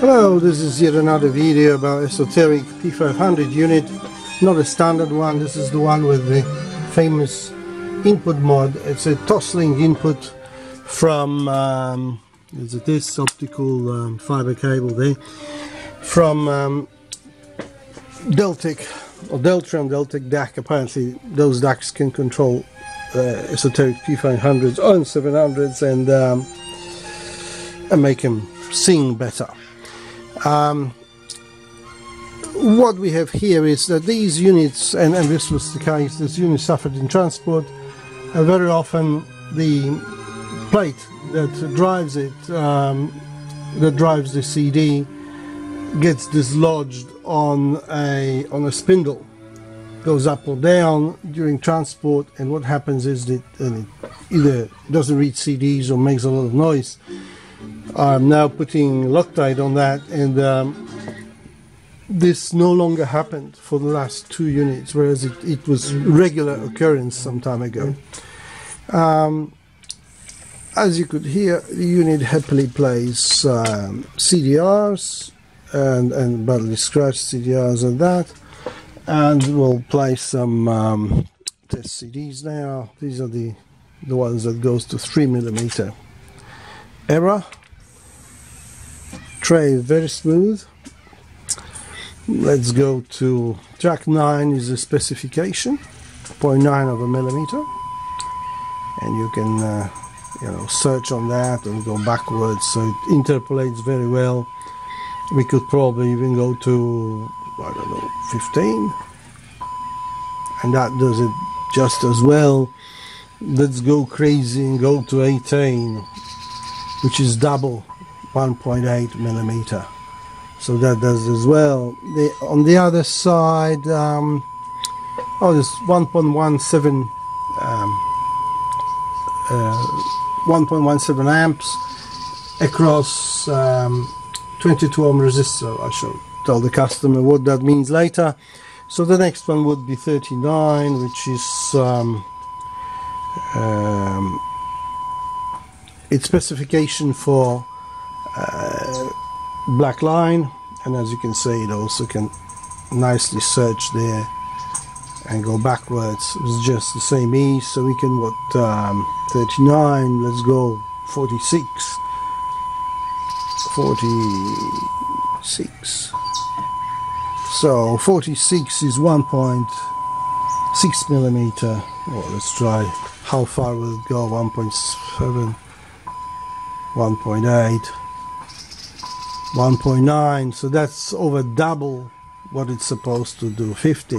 Hello, this is yet another video about Esoteric P500 unit. Not a standard one, this is the one with the famous input mod. It's a Toslink input from, um, is it this optical um, fiber cable there, from um, Deltec or Deltron Deltec DAC. Apparently those DACs can control uh, Esoteric P500s on 700s and, um, and make them sing better. Um, what we have here is that these units, and, and this was the case, this unit suffered in transport, uh, very often the plate that drives it, um, that drives the CD, gets dislodged on a on a spindle, goes up or down during transport, and what happens is that it either doesn't read CDs or makes a lot of noise. I'm now putting Loctite on that and um, this no longer happened for the last two units whereas it, it was regular occurrence some time ago. Um, as you could hear the unit happily plays um, CDRs and, and badly scratched CDRs and that and we'll play some um, test CDs now. These are the, the ones that goes to 3 millimeter error tray very smooth. Let's go to track 9 is the specification 0.9 of a millimeter. And you can uh, you know search on that and go backwards so it interpolates very well. We could probably even go to I don't know 15 and that does it just as well. Let's go crazy and go to 18 which is double 1.8 millimeter. So that does as well the on the other side um, oh there's 1.17 um, uh, 1.17 amps across um, 22 ohm resistor. I shall tell the customer what that means later. So the next one would be 39 which is um, um, its specification for black line and as you can see it also can nicely search there and go backwards. It's just the same ease so we can what um, 39 let's go 46 46 so 46 is 1.6 millimeter. Well let's try how far will it go 1.7 1.8 1.9 so that's over double what it's supposed to do 50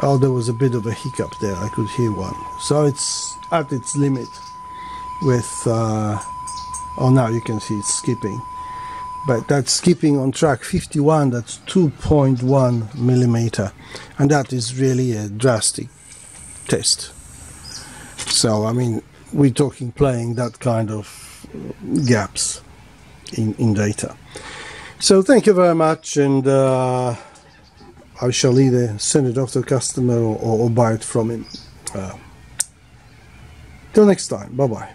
oh there was a bit of a hiccup there I could hear one. So it's at its limit with uh, oh now you can see it's skipping. But that's skipping on track 51 that's 2.1 millimeter. And that is really a drastic test. So I mean we're talking playing that kind of gaps in, in data. So thank you very much and uh, I shall either send it off to a customer or, or, or buy it from him. Uh, till next time, bye bye.